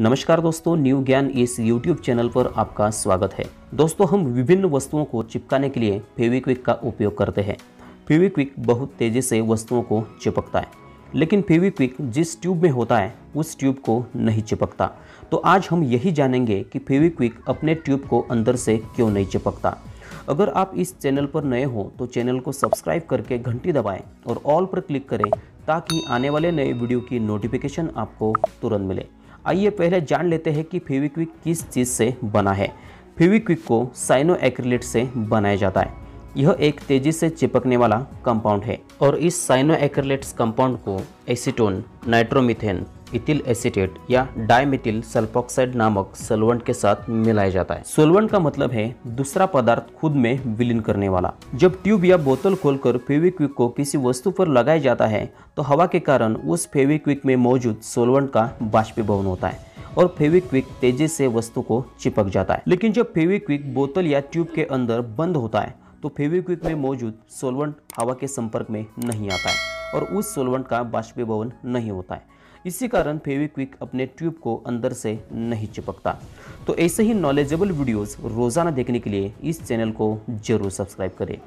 नमस्कार दोस्तों, न्यू ज्ञान इस YouTube चैनल पर आपका स्वागत है। दोस्तों, हम विभिन्न वस्तुओं को चिपकाने के लिए फेविक्विक का उपयोग करते हैं। फेविक्विक बहुत तेज़ी से वस्तुओं को चिपकता है, लेकिन फेविक्विक जिस ट्यूब में होता है, उस ट्यूब को नहीं चिपकता। तो आज हम यही जानेंगे कि फेविक्विक अपने ट्यूब को अंदर से क्यों नहीं चिपकता। अगर आप इस चैनल पर नए हो तो चैनल को सब्सक्राइब करके घंटी दबाएँ और ऑल पर क्लिक करें, ताकि आने वाले नए वीडियो की नोटिफिकेशन आपको तुरंत मिले। आइए पहले जान लेते हैं कि फेविक्विक किस चीज़ से बना है। फेविक्विक को साइनो एक्रिलेट से बनाया जाता है। यह एक तेज़ी से चिपकने वाला कंपाउंड है और इस साइनो एक्रिलेट्स कंपाउंड को एसीटोन नाइट्रोमिथेन इथिल एसिटेट या डायमिथिल सल्फॉक्साइड नामक सोलवेंट के साथ मिलाया जाता है। सोलवेंट का मतलब है दूसरा पदार्थ खुद में विलीन करने वाला। जब ट्यूब या बोतल खोलकर फेविक्विक को किसी वस्तु पर लगाया जाता है तो हवा के कारण उस फेविक्विक में मौजूद सोलवेंट का बाष्पीभवन होता है और फेविक्विक तेज़ी से वस्तु को चिपक जाता है। लेकिन जब फेविक्विक बोतल या ट्यूब के अंदर बंद होता है तो फेविक्विक में मौजूद सोलवेंट हवा के संपर्क में नहीं आता है और उस सोलवेंट का बाष्पीभवन नहीं होता है। इसी कारण फेविक्विक अपने ट्यूब को अंदर से नहीं चिपकता। तो ऐसे ही नॉलेजेबल वीडियोस रोज़ाना देखने के लिए इस चैनल को ज़रूर सब्सक्राइब करें।